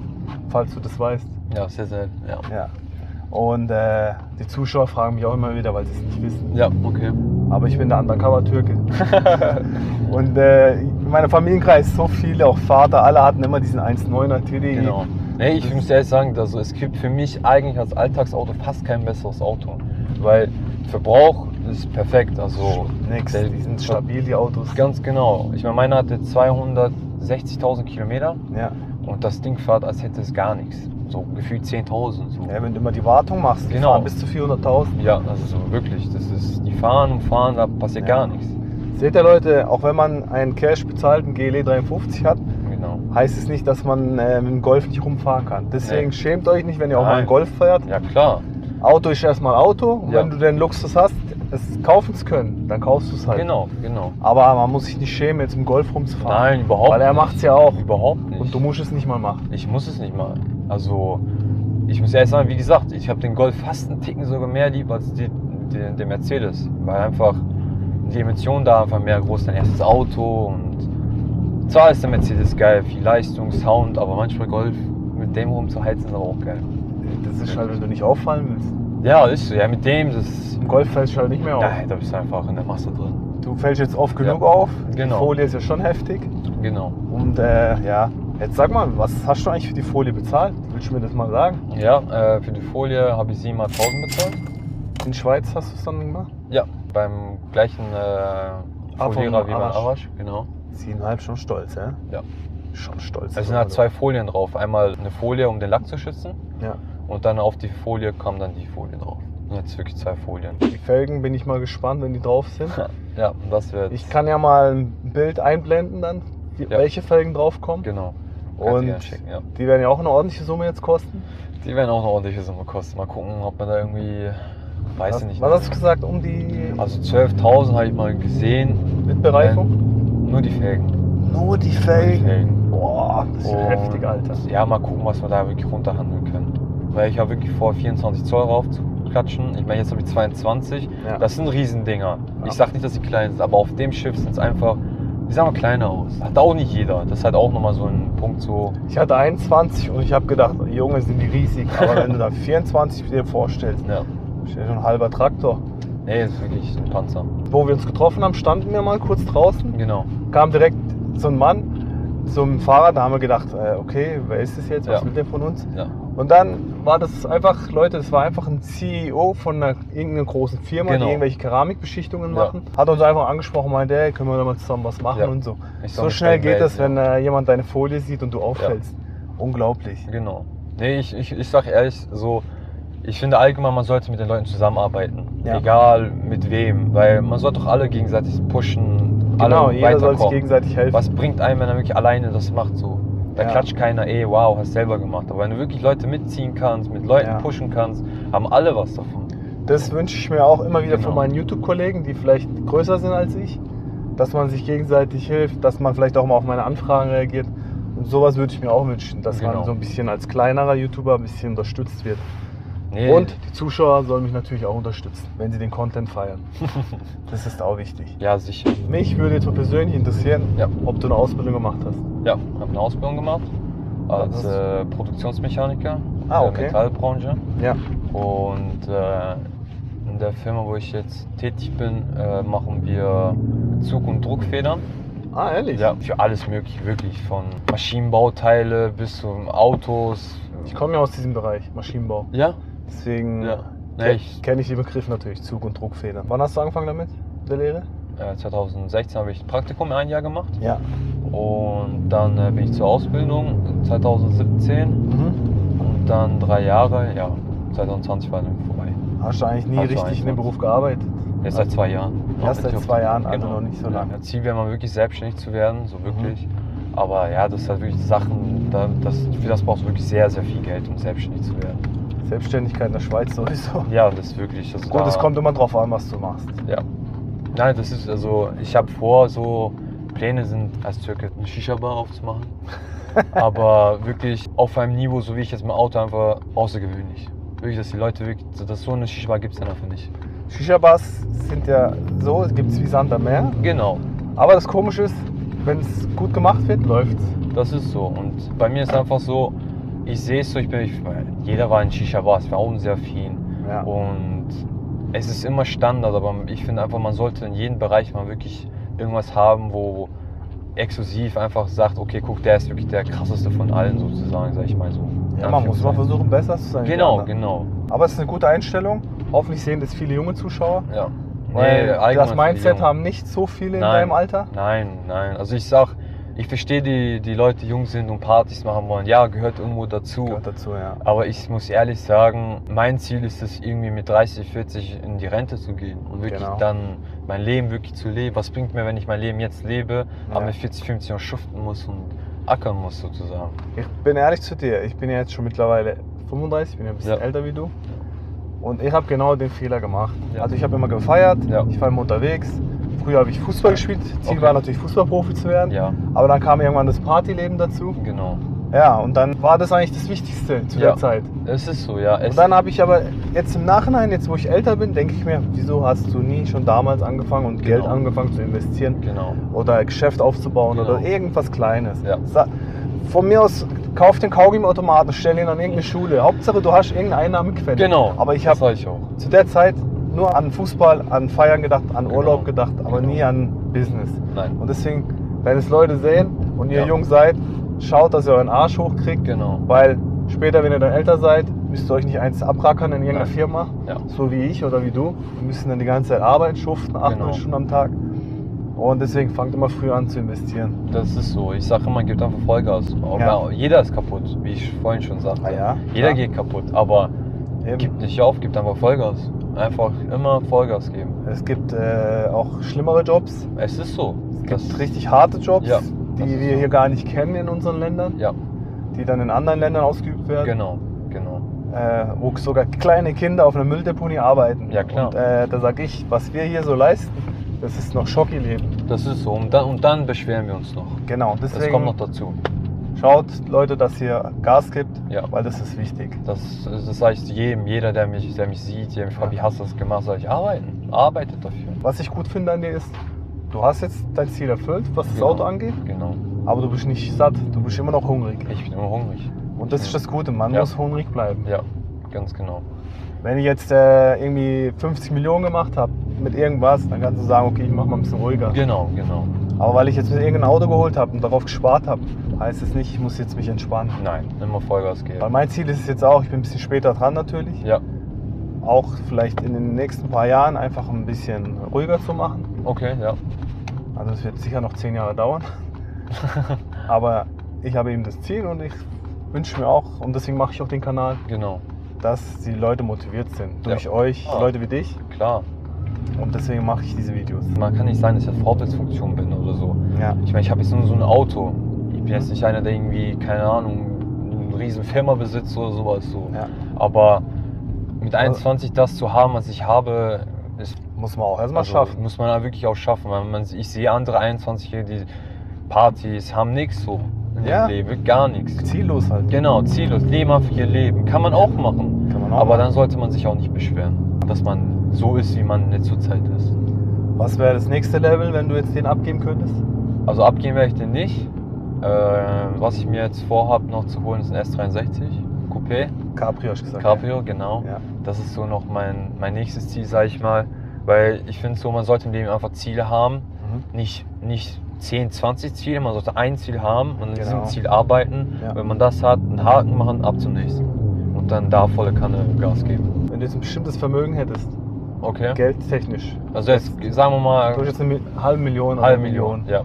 falls du das weißt. Ja, sehr selten, ja. Ja. Und äh, die Zuschauer fragen mich auch immer wieder, weil sie es nicht wissen. Ja, okay. Aber ich bin der Undercover-Türke. [laughs] Und äh, in meinem Familienkreis so viele, auch Vater, alle hatten immer diesen 1,9er TDI. Genau. Nee, ich muss ehrlich sagen, also es gibt für mich eigentlich als Alltagsauto fast kein besseres Auto. Weil Verbrauch ist perfekt. Also Nix, der- die sind stabil, die Autos. Ganz genau. Ich meine, meiner hatte 260.000 Kilometer Ja. und das Ding fährt, als hätte es gar nichts. So gefühlt 10.000. So. ja, wenn du immer die Wartung machst, die Genau. fahren bis zu 400.000. Ja, also so wirklich. Das ist, die fahren und fahren, da passiert Ja. gar nichts. Seht ihr Leute, auch wenn man einen Cash bezahlt, einen GLE 53 hat. Heißt es nicht, dass man äh, mit dem Golf nicht rumfahren kann. Deswegen Nee. schämt euch nicht, wenn ihr auch mal einen Golf fährt. Ja, klar. Auto ist erstmal Auto und Ja. wenn du den Luxus hast, es kaufen zu können, dann kaufst du es halt. Genau, genau. Aber man muss sich nicht schämen, jetzt im Golf rumzufahren. Nein, überhaupt Weil er nicht. macht es ja auch. Überhaupt nicht. Und du musst es nicht mal machen. Ich muss es nicht mal. Also, ich muss ehrlich sagen, wie gesagt, ich habe den Golf fast einen Ticken sogar mehr lieb als die, den, den Mercedes. Weil einfach die Emotionen da einfach mehr groß dein erstes Auto und zwar ist der Mercedes geil, viel Leistung, Sound, aber manchmal Golf mit dem rumzuheizen ist aber auch geil. Das ist halt, wenn du nicht auffallen willst. Ja, ist so. Ja, mit dem, das. Im Golf fällst du halt nicht mehr auf. Ja, da bist du einfach in der Masse drin. Du fällst jetzt oft genug Ja. auf. Genau. Die Folie ist ja schon heftig. Genau. Und äh, ja, jetzt sag mal, was hast du eigentlich für die Folie bezahlt? Willst du mir das mal sagen? Ja, äh, für die Folie habe ich 7.000 bezahlt. In Schweiz hast du es dann gemacht? Ja, beim gleichen äh, Folierer wie beim Arash. Arash, genau. Siebeneinhalb schon stolz, ja? Ja. Schon stolz. Es sind halt zwei Folien drauf. Einmal eine Folie, um den Lack zu schützen Ja. und dann auf die Folie kam dann die Folie drauf. jetzt wirklich zwei Folien. Die Felgen bin ich mal gespannt, wenn die drauf sind. [laughs] Ja, das wird. Ich kann ja mal ein Bild einblenden dann, wie, Ja. welche Felgen draufkommen. Genau. Kann ich dir Und ja. die werden ja auch eine ordentliche Summe jetzt kosten. Die werden auch eine ordentliche Summe kosten. Mal gucken, ob man da irgendwie. Weiß was, ich nicht. was hast du gesagt, um die Also 12.000 habe ich mal gesehen. mit Bereifung? Nur die Felgen. Nur die Nur die Felgen. Felgen. Boah, das ist Und heftig, Alter. Ja, mal gucken, was wir da wirklich runterhandeln können. Weil ich habe wirklich vor, 24 Zoll raufzuklatschen. Ich meine, jetzt habe ich 22. Ja. Das sind Riesendinger. Ja. Ich sage nicht, dass sie klein sind, aber auf dem Schiff sind es einfach, die sahen mal kleiner aus. Hat auch nicht jeder. Das ist halt auch nochmal so ein Punkt so. Ich hatte 21 und ich habe gedacht, Junge, sind die riesig. Aber [laughs] wenn du da 24 dir vorstellst, Ja. steht schon ein halber Traktor. Nee, das ist wirklich ein Panzer. Wo wir uns getroffen haben, standen wir mal kurz draußen. Genau. Kam direkt so ein Mann einem Fahrrad. Da haben wir gedacht, äh, okay, wer ist das jetzt? Was Ja. will der von uns? Ja. Und dann war das einfach, Leute, das war einfach ein CEO von einer irgendeiner großen Firma, Genau. die irgendwelche Keramikbeschichtungen Ja. machen. Hat uns einfach angesprochen, meinte, hey, können wir da mal zusammen was machen Ja. und so. Ich So schnell geht das, wenn äh, jemand deine Folie sieht und du auffällst. Unglaublich. Genau. Nee, ich, ich, ich sag ehrlich, so, ich finde allgemein, man sollte mit den Leuten zusammenarbeiten. Ja. Egal mit wem. Weil man sollte doch alle gegenseitig pushen, Genau, alle jeder soll sich gegenseitig helfen. Was bringt einem, wenn er wirklich alleine das macht so? Da Ja. klatscht keiner, ey, wow, hast selber gemacht. Aber wenn du wirklich Leute mitziehen kannst, mit Leuten Ja. pushen kannst, haben alle was davon. Das wünsche ich mir auch immer wieder Genau. von meinen YouTube-Kollegen, die vielleicht größer sind als ich, dass man sich gegenseitig hilft, dass man vielleicht auch mal auf meine Anfragen reagiert. Und sowas würde ich mir auch wünschen, dass Genau. man so ein bisschen als kleinerer YouTuber ein bisschen unterstützt wird. Nee, Und die Zuschauer sollen mich natürlich auch unterstützen, wenn sie den Content feiern. [laughs] das ist auch wichtig. Ja, sicher. Mich würde jetzt mal persönlich interessieren, Ja. ob du eine Ausbildung gemacht hast. Ja, habe eine Ausbildung gemacht als äh, Produktionsmechaniker Ah, in okay. der Metallbranche. Ja. Und äh, in der Firma, wo ich jetzt tätig bin, äh, machen wir Zug- und Druckfedern. Ah, ehrlich? Ja, für alles mögliche, wirklich. Von Maschinenbauteile bis zu Autos. Ich komme ja aus diesem Bereich, Maschinenbau. Ja? Deswegen Ja. Nee, kenne ich den Begriff natürlich, Zug- und Druckfedern. Wann hast du angefangen damit, der Lehre? äh, 2016 habe ich ein Praktikum ein Jahr gemacht. Ja. Und dann äh, bin ich zur Ausbildung 2017. Mhm. Und dann drei Jahre, ja, 2020 war dann vorbei. Hast du eigentlich nie Also richtig in dem 21. Beruf gearbeitet? Jetzt seit zwei Jahren. Erst seit zwei Jahren, also noch nicht so lange. Ja, Ziel wäre mal wirklich selbstständig zu werden, so wirklich. Mhm. Aber ja, das ist halt wirklich Sachen, da, das, für das brauchst du wirklich sehr, sehr viel Geld, um selbstständig zu werden. Selbstständigkeit in der Schweiz sowieso. Ja, das ist wirklich. Also Gut, es kommt immer drauf an, was du machst. Ja. Nein, das ist also, ich habe vor, so Pläne sind als Türke eine Shisha-Bar aufzumachen. [laughs] Aber wirklich auf einem Niveau, so wie ich jetzt mein Auto, einfach außergewöhnlich. Wirklich, dass die Leute wirklich, dass so eine Shisha-Bar gibt es dann einfach nicht. Shisha-Bars sind ja so, gibt es wie Sand am Meer. Genau, Aber das Komische ist, wenn es gut gemacht wird, läuft's. das ist so. Und bei mir ist einfach so, ich sehe es so, ich bin, ich, jeder war in Shisha-Bar, es war auch sehr viel. Ja. Und es ist immer Standard, aber ich finde einfach, man sollte in jedem Bereich mal wirklich irgendwas haben, wo exklusiv einfach sagt, okay, guck, der ist wirklich der krasseste von allen sozusagen, sag ich mal so. Ja, man muss mal versuchen, besser zu sein. Genau, genau. Aber es ist eine gute Einstellung. Hoffentlich sehen das viele junge Zuschauer. Ja. Weil allgemein das Mindset haben nicht so viele in Nein. deinem Alter. Nein, nein. Also ich sag, ich verstehe die, die Leute, die jung sind und Partys machen wollen. Ja, gehört irgendwo dazu. Gehört dazu, ja. Aber ich muss ehrlich sagen, mein Ziel ist es, irgendwie mit 30, 40 in die Rente zu gehen und wirklich Genau. dann mein Leben wirklich zu leben. Was bringt mir, wenn ich mein Leben jetzt lebe, Ja. aber mit 40, 50 Jahren schuften muss und ackern muss sozusagen? Ich bin ehrlich zu dir. Ich bin jetzt schon mittlerweile 35, ich bin ja ein bisschen Ja. älter wie du. Und ich habe genau den Fehler gemacht. Ja. Also ich habe immer gefeiert, ich war immer unterwegs. Früher habe ich Fußball gespielt. Ziel Okay. war natürlich Fußballprofi zu werden. Ja, Aber dann kam irgendwann das Partyleben dazu. genau. Ja, und dann war das eigentlich das Wichtigste zu Ja. der Zeit. Es ist so, ja. Und dann habe ich aber jetzt im Nachhinein, jetzt wo ich älter bin, denke ich mir, wieso hast du nie schon damals angefangen und Geld Genau. angefangen zu investieren genau. oder ein Geschäft aufzubauen Genau. oder irgendwas Kleines? Ja. Von mir aus, kauf den Kaugummiautomaten, stell ihn an irgendeine Schule. Hauptsache, du hast irgendeine Einnahmequelle. Genau. Aber ich das habe ich auch. zu der Zeit nur an Fußball, an Feiern gedacht, an Genau. Urlaub gedacht, aber Genau. nie an Business. Nein. Und deswegen, wenn es Leute sehen und ihr Ja. jung seid, schaut, dass ihr euren Arsch hochkriegt. Genau. Weil später, wenn ihr dann älter seid, müsst ihr euch nicht eins abrackern in irgendeiner Nein. Firma, Ja. so wie ich oder wie du. Wir müssen dann die ganze Zeit arbeiten, schuften, acht Genau. Stunden am Tag. Und deswegen fangt immer früh an zu investieren. Das ist so. Ich sage immer, gibt einfach Vollgas. Ja. Jeder ist kaputt, wie ich vorhin schon sagte. Ah ja, Jeder geht kaputt, aber Eben. gibt nicht auf, gibt einfach Vollgas. Einfach immer Vollgas geben. Es gibt äh, auch schlimmere Jobs. Es ist so. Es gibt richtig harte Jobs, Ja, die das wir so. hier gar nicht kennen in unseren Ländern, Ja, die dann in anderen Ländern ausgeübt werden. genau, genau. äh, wo sogar kleine Kinder auf einer Mülldeponie arbeiten. Ja, klar. Und äh, da sage ich, was wir hier so leisten, das ist noch Schocki-Leben. Das ist so. Und dann, und dann beschweren wir uns noch. Genau, Das deswegen kommt noch dazu. Schaut, Leute, dass ihr Gas gibt, Ja. weil das ist wichtig. Das, das sage ich jedem, jeder, der mich, der mich sieht, der mich fragt, wie hast du das gemacht, sage ich, arbeiten. Arbeitet dafür. Was ich gut finde an dir ist, du hast jetzt dein Ziel erfüllt, was das Genau. Auto angeht, Genau. aber du bist nicht satt, du bist immer noch hungrig. Ich bin immer hungrig. Und das ist das Gute, man Ja. muss hungrig bleiben. Ja, ganz genau. Wenn ich jetzt äh, irgendwie 50 Millionen gemacht habe mit irgendwas, dann kannst du sagen, okay, ich mache mal ein bisschen ruhiger. Genau, genau. Aber weil ich jetzt mir irgendein Auto geholt habe und darauf gespart habe, heißt es nicht, ich muss jetzt mich entspannen. Nein, immer Vollgas Weil geben. mein Ziel ist es jetzt auch, ich bin ein bisschen später dran natürlich, Ja, auch vielleicht in den nächsten paar Jahren einfach ein bisschen ruhiger zu machen. okay, ja. Also es wird sicher noch zehn Jahre dauern. [laughs] Aber ich habe eben das Ziel und ich wünsche mir auch, und deswegen mache ich auch den Kanal, Genau, dass die Leute motiviert sind. Durch Ja. euch, Ah. Leute wie dich. klar. Und deswegen mache ich diese Videos. Man kann nicht sagen, dass ich eine Vorbildfunktion bin oder so. Ja. Ich meine, ich habe jetzt nur so ein Auto. Ich bin jetzt nicht einer, der irgendwie, keine Ahnung, eine riesen Firma besitzt oder sowas. So. ja. Aber mit 21 das zu haben, was ich habe, ist Muss man auch erstmal also, schaffen. Muss man wirklich auch schaffen. Weil man, ich sehe andere 21 die Partys haben nichts so in Ja. Leben, gar nichts. Ziellos halt. Genau, ziellos, leben einfach ihr Leben. Kann man auch machen. Kann man auch Aber machen. dann sollte man sich auch nicht beschweren, dass man so ist, wie man jetzt zurzeit ist. Was wäre das nächste Level, wenn du jetzt den abgeben könntest? Also abgeben werde ich den nicht. Äh, was ich mir jetzt vorhabe noch zu holen, ist ein S63 Coupé. Cabrio hast du gesagt. Cabrio, genau. Ja. Das ist so noch mein, mein nächstes Ziel, sage ich mal. Weil ich finde so, man sollte im Leben einfach Ziele haben. Mhm. Nicht, nicht 10, 20 Ziele, man sollte ein Ziel haben und an Genau. diesem Ziel arbeiten. Ja. Wenn man das hat, einen Haken machen, ab zum nächsten. Und dann da volle Kanne Gas geben. Wenn du jetzt ein bestimmtes Vermögen hättest, Okay. geldtechnisch, Also jetzt sagen wir du mal hast jetzt eine halbe Million, halbe eine Million. Ja.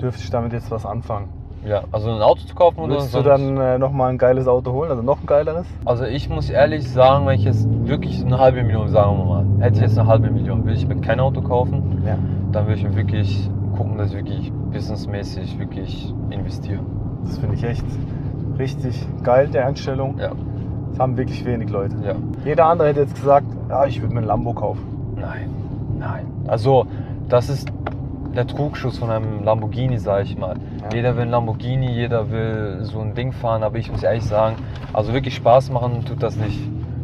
dürfte ich damit jetzt was anfangen. ja. Also ein Auto zu kaufen oder Würdest du dann äh, nochmal ein geiles Auto holen, also noch ein geileres? Also ich muss ehrlich sagen, wenn ich jetzt wirklich eine halbe Million, sagen wir mal, hätte ich jetzt eine halbe Million, würde ich mir kein Auto kaufen, Ja. dann würde ich mir wirklich gucken, dass ich wirklich businessmäßig wirklich investiere. Das finde ich echt richtig geil, die Einstellung. Ja, Das haben wirklich wenig Leute. ja. Jeder andere hätte jetzt gesagt, ja, ich würde mir ein Lambo kaufen. Nein, nein. Also das ist der Trugschuss von einem Lamborghini, sage ich mal. Ja. Jeder will ein Lamborghini, jeder will so ein Ding fahren, aber ich muss ehrlich sagen, also wirklich Spaß machen tut das nicht.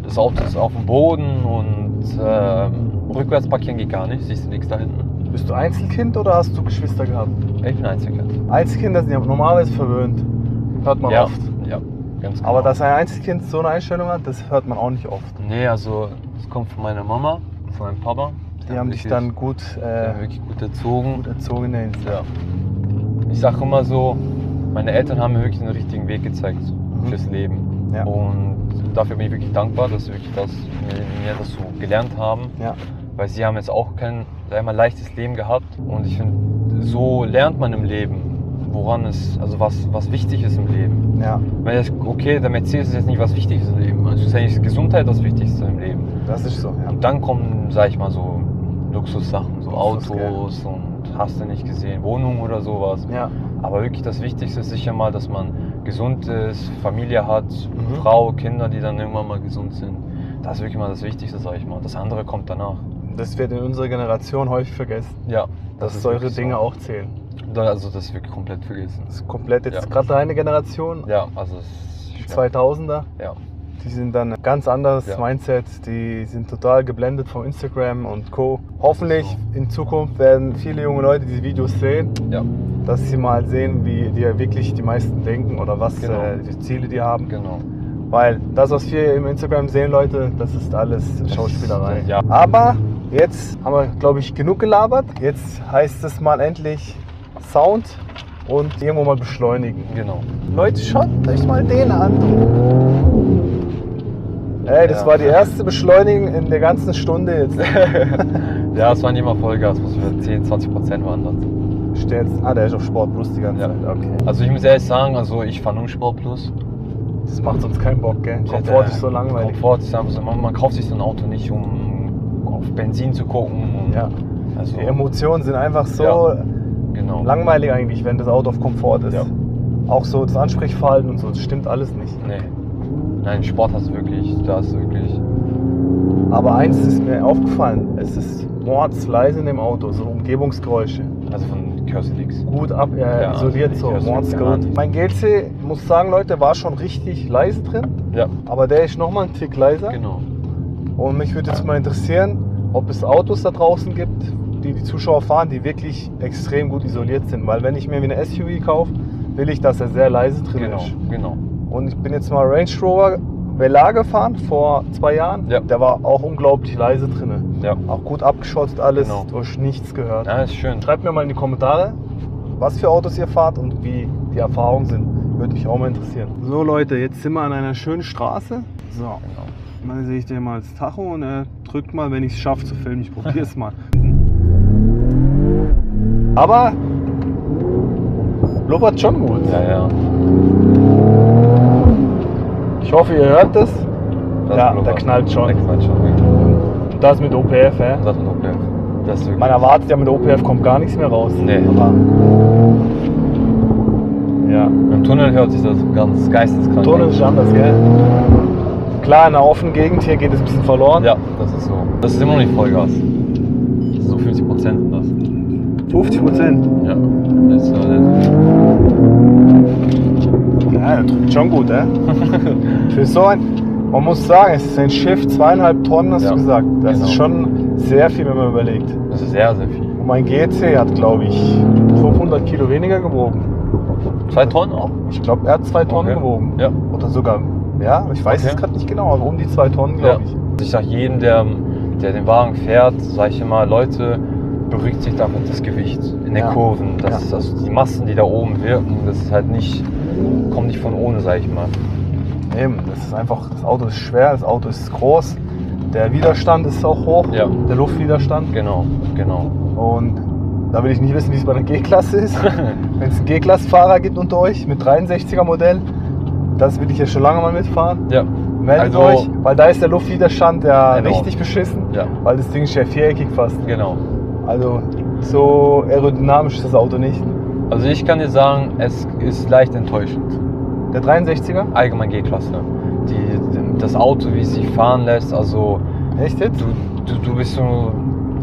Das Auto ist auf dem Boden und ähm, rückwärts parkieren geht gar nicht. Siehst du nichts da hinten? Bist du Einzelkind oder hast du Geschwister gehabt? Ich bin Einzelkind. Einzelkinder sind ja normalerweise verwöhnt. Hört man ja, oft. ja, ganz genau. Aber dass ein Einzelkind so eine Einstellung hat, das hört man auch nicht oft. Nee, also es kommt von meiner Mama, von meinem Papa. Die haben dich dann gut, die äh, wirklich gut erzogen. gut erzogen in der Hinsicht. Ja. Ich sage immer so, meine Eltern haben mir wirklich einen richtigen Weg gezeigt Mhm. fürs Leben. Ja. Und dafür bin ich wirklich dankbar, dass sie wirklich das, mir, mir das so gelernt haben. Ja. Weil sie haben jetzt auch kein sag mal, leichtes Leben gehabt. Und ich finde, so lernt man im Leben, woran es, also was, was wichtig ist im Leben. ja, Weil jetzt, okay, der Mercedes ist jetzt nicht was Wichtiges im Leben. Also ist eigentlich Gesundheit das Wichtigste im Leben. Das ist so. Ja. Und dann kommen, sag ich mal, so Luxussachen, so Luxus, Autos und hast du nicht gesehen, Wohnungen oder sowas. ja. Aber wirklich das Wichtigste ist sicher mal, dass man gesund ist, Familie hat, Mhm. Frau, Kinder, die dann irgendwann mal gesund sind. Das ist wirklich mal das Wichtigste, sag ich mal. Das andere kommt danach. Das wird in unserer Generation häufig vergessen, Ja, dass ist solche Dinge so. auch zählen. Also das wirklich komplett vergessen. Das ist komplett jetzt Ja. gerade deine Generation, Ja, also es ist die schwer. 2000er. Ja, Die sind dann ein ganz anderes Ja. Mindset, die sind total geblendet vom Instagram und Co. Hoffentlich So. in Zukunft werden viele junge Leute diese Videos sehen, ja, dass sie mal sehen, wie die wirklich die meisten denken oder was Genau. äh, die Ziele die haben. genau. Weil das, was wir im Instagram sehen, Leute, das ist alles Schauspielerei. ja. Aber jetzt haben wir, glaube ich, genug gelabert. Jetzt heißt es mal endlich Sound und irgendwo mal beschleunigen. Genau. Leute, schaut euch mal den an. Ey, das Ja. war die erste Beschleunigung in der ganzen Stunde jetzt. [laughs] Ja, es war nicht mal Vollgas, muss für 10, 20 Prozent waren das. Stellst, ah, der ist auf Sport Plus die ganze Ja. Zeit. Okay. Also ich muss ehrlich sagen, also ich fahre nur Sport Plus. Das macht sonst keinen Bock, gell? Komfort Der ist so langweilig. Komfort ist einfach so, man, man kauft sich so ein Auto nicht, um Benzin zu gucken. Ja. Also, Die Emotionen sind einfach so Ja. genau. langweilig eigentlich, wenn das Auto auf Komfort ist. Ja. Auch so das Ansprechverhalten und so, das stimmt alles nicht. Nee. Nein, Sport hast du wirklich, da hast du wirklich. Aber eins ist mir aufgefallen, es ist mordsleise in dem Auto, so Umgebungsgeräusche. Also von Curselix. Gut ab, äh, Ja, isoliert so, mordsgut. nicht. Mein GLC, muss sagen Leute, war schon richtig leise drin, Ja, aber der ist nochmal ein Tick leiser. genau. Und mich würde jetzt mal interessieren, ob es Autos da draußen gibt, die die Zuschauer fahren, die wirklich extrem gut isoliert sind. Weil wenn ich mir wie eine SUV kaufe, will ich, dass er sehr leise drin Genau, ist. genau. Und ich bin jetzt mal Range Rover Velar gefahren vor zwei Jahren. Ja. Der war auch unglaublich leise drin. Ja. Auch gut abgeschottet alles, Genau. du hast nichts gehört. Ja, ist schön. Schreibt mir mal in die Kommentare, was für Autos ihr fahrt und wie die Erfahrungen sind. Würde mich auch mal interessieren. So Leute, jetzt sind wir an einer schönen Straße. So, Genau. dann sehe ich den mal das Tacho und er drückt mal, wenn ich es schaffe zu filmen. Ich probiere es [laughs] mal. Aber blubbert schon gut. Ja, ja. Ich hoffe, ihr hört das. Das Ja, der knallt schon. Der knallt schon. Und das mit OPF, ja. Das ist okay. Das. Man erwartet ja mit OPF kommt gar nichts mehr raus. Nee. Aber ja. Im Tunnel hört sich das ganz geisteskrank Tunnel an. ist anders, gell? Klar, in einer offenen Gegend hier geht es ein bisschen verloren. Ja, das ist so. Das ist immer noch nicht Vollgas. Das ist so 50 Prozent das. 50 Prozent. Ja. Das ist so das. Ja, der drückt schon gut, ja. [laughs] Für so ein, man muss sagen, es ist ein Schiff, zweieinhalb Tonnen, hast Ja, du gesagt. Das genau. ist schon sehr viel, wenn man überlegt. Das ist sehr, sehr viel. Und mein GC hat, glaube ich, 500 Kilo weniger gewogen. Zwei Tonnen auch? Ich glaube, er hat zwei Tonnen Okay. gewogen. Ja. Oder sogar, ja, ich weiß Okay. es gerade nicht genau, aber um die zwei Tonnen, Ja. glaube ich. Ich sag jedem, der, der den Wagen fährt, sage ich immer, Leute, beruhigt sich damit das Gewicht in den Ja. Kurven. Das Ja. also die Massen, die da oben wirken, das ist halt nicht, kommt nicht von ohne, sag ich mal. Eben, das ist einfach, das Auto ist schwer, das Auto ist groß, der Widerstand ist auch hoch, Ja. der Luftwiderstand. Genau, genau. Und da will ich nicht wissen, wie es bei der G-Klasse ist. [laughs] Wenn es einen G-Klasse-Fahrer gibt unter euch mit 63er Modell, das will ich ja schon lange mal mitfahren. Ja, Meldet Also- euch, weil da ist der Luftwiderstand ja Genau. richtig beschissen, ja, weil das Ding ist ja viereckig fast. genau. Also so aerodynamisch ist das Auto nicht. Also ich kann dir sagen, es ist leicht enttäuschend. Der 63er? Allgemein G-Klasse. Die, das Auto, wie es sich fahren lässt, also Echt jetzt? du, du, du bist so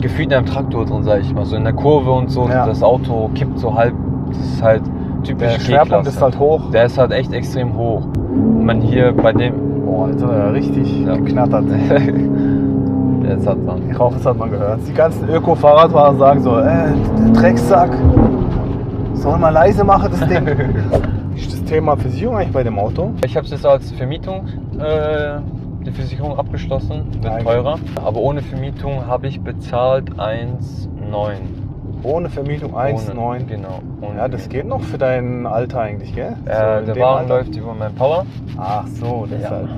gefühlt in einem Traktor drin, sag ich mal. So in der Kurve und so. Ja. Das Auto kippt so halb. Das ist halt typisch Der Schwerpunkt ist halt hoch. Der ist halt echt extrem hoch. Und man hier bei dem. Boah, Alter, richtig Ja. geknattert. [laughs] der ist halt. Ich hoffe, das hat man gehört. Die ganzen Öko-Fahrradfahrer sagen so, äh, Drecksack, soll mal leise machen das Ding. [laughs] ist das Thema Versicherung eigentlich bei dem Auto? Ich habe es jetzt als Vermietung, äh, die Versicherung abgeschlossen, wird Nein. teurer. Aber ohne Vermietung habe ich bezahlt 1,9. Ohne Vermietung 1,9. Ohne- Genau. Ohne Ja, das geht noch für dein Alter eigentlich, gell? So Äh, in der Wagen Alter. läuft über meinen Power. Ach so, deshalb.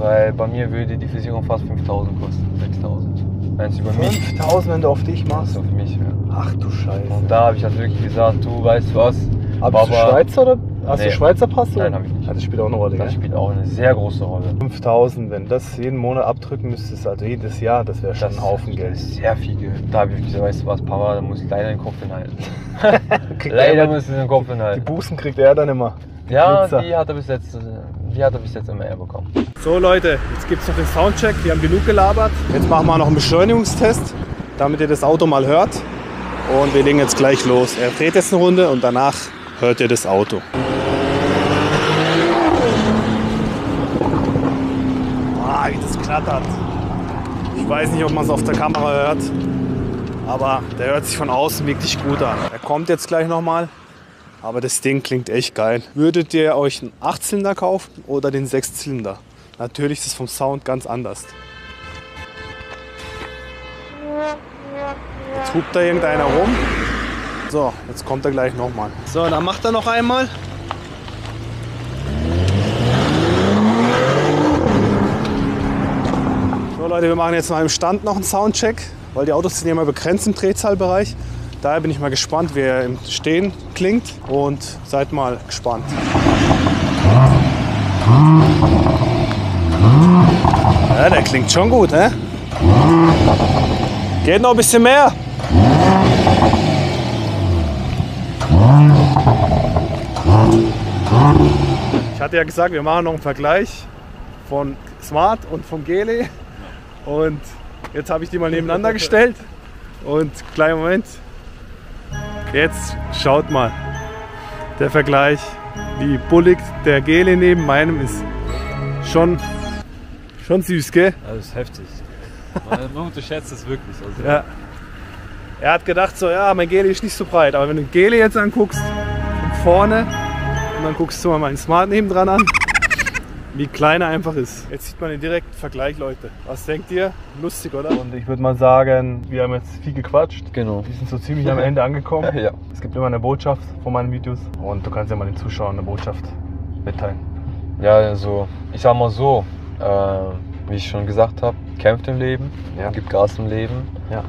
Weil bei mir würde die Versicherung fast 5000 kosten, 6000. Wenn es über mich 5000, wenn du auf dich machst. für mich wäre. Ach du Scheiße. Und da habe ich halt wirklich gesagt, du weißt was. Aber bist du Schweizer oder? Hast Nee. du Schweizer Pass? Nein, oder? hab ich nicht. Ja, das spielt auch eine Rolle, Das spielt auch eine sehr große Rolle. 5000, wenn das jeden Monat abdrücken müsstest, also jedes Jahr, das wäre schon Das ein Haufen das Geld. ist sehr viel Geld. Da habe ich gesagt, weißt du was, Papa, da muss ich leider den Kopf hinhalten. [laughs] Er leider muss ich den Kopf Die hinhalten. Bußen kriegt er dann immer. Ja, Blitzer. die hat er bis jetzt, äh, die hat er bis jetzt immer eher bekommen. So Leute, jetzt gibt es noch den Soundcheck. Wir haben genug gelabert. Jetzt machen wir noch einen Beschleunigungstest, damit ihr das Auto mal hört. Und wir legen jetzt gleich los. Er dreht jetzt eine Runde und danach hört ihr das Auto. Ah, wie das knattert. Ich weiß nicht, ob man es auf der Kamera hört, aber der hört sich von außen wirklich gut an. Er kommt jetzt gleich nochmal. Aber das Ding klingt echt geil. Würdet ihr euch einen 8-Zylinder kaufen oder den 6-Zylinder? Natürlich ist es vom Sound ganz anders. Jetzt hupt da irgendeiner rum. So, jetzt kommt er gleich nochmal. So, dann macht er noch einmal. So Leute, wir machen jetzt mal im Stand noch einen Soundcheck, weil die Autos sind ja immer begrenzt im Drehzahlbereich. Daher bin ich mal gespannt, wie er im Stehen klingt und seid mal gespannt. Ja, der klingt schon gut, hä? Geht noch ein bisschen mehr. Ich hatte ja gesagt, wir machen noch einen Vergleich von Smart und vom Gele. Und jetzt habe ich die mal nebeneinander gestellt. Und kleinen Moment. Jetzt schaut mal. Der Vergleich, wie bullig der Gele neben meinem ist. Schon, schon süß, gell? Das ist heftig. Man, unterschätzt es wirklich. Also, Ja. Er hat gedacht so, ja, mein Gele ist nicht so breit. Aber wenn du den Gele jetzt anguckst, von vorne, und dann guckst du mal meinen Smart nebendran an, wie klein er einfach ist. Jetzt sieht man den direkten Vergleich, Leute. Was denkt ihr? Lustig, oder? Und ich würde mal sagen, wir haben jetzt viel gequatscht. Genau. Wir sind so ziemlich am Ende angekommen. [laughs] Ja. Es gibt immer eine Botschaft von meinen Videos und du kannst ja mal den Zuschauern eine Botschaft mitteilen. Ja, also ich sag mal so, äh, wie ich schon gesagt habe, kämpft im Leben, Ja. gibt Gas im Leben. Ja.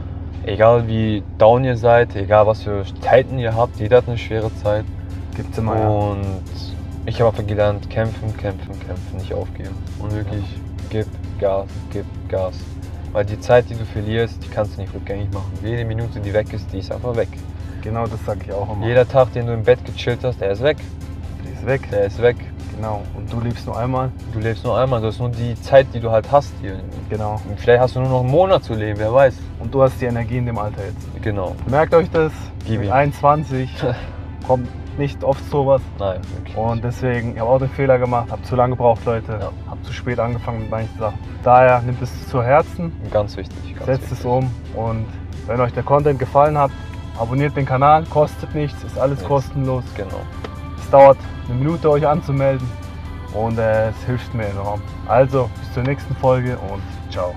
Egal wie down ihr seid, egal was für Zeiten ihr habt, jeder hat eine schwere Zeit. Gibt's immer, ja. Und ich habe einfach gelernt, kämpfen, kämpfen, kämpfen, nicht aufgeben. Und wirklich, gib Gas, gib Gas. Weil die Zeit, die du verlierst, die kannst du nicht rückgängig machen. Jede Minute, die weg ist, die ist einfach weg. Genau das sage ich auch immer. Jeder Tag, den du im Bett gechillt hast, der ist weg. Die ist weg. Der ist weg. Genau. Und du lebst nur einmal. Du lebst nur einmal, du hast nur die Zeit, die du halt hast hier. Genau. Vielleicht hast du nur noch einen Monat zu leben, wer weiß. Und du hast die Energie in dem Alter jetzt. Genau. Merkt euch das. Gib ihm. 21 [laughs] kommt nicht oft sowas. Nein, wirklich. Und deswegen, ich habe auch den Fehler gemacht, habe zu lange gebraucht, Leute. Ja. Habe zu spät angefangen mit manchen Sachen. Daher nimmt es zu Herzen, Ganz wichtig. Ganz setzt wichtig. es um und wenn euch der Content gefallen hat, abonniert den Kanal, kostet nichts, ist alles Nichts. kostenlos. Genau. Es dauert eine Minute, euch anzumelden und äh, es hilft mir enorm. Also, bis zur nächsten Folge und ciao.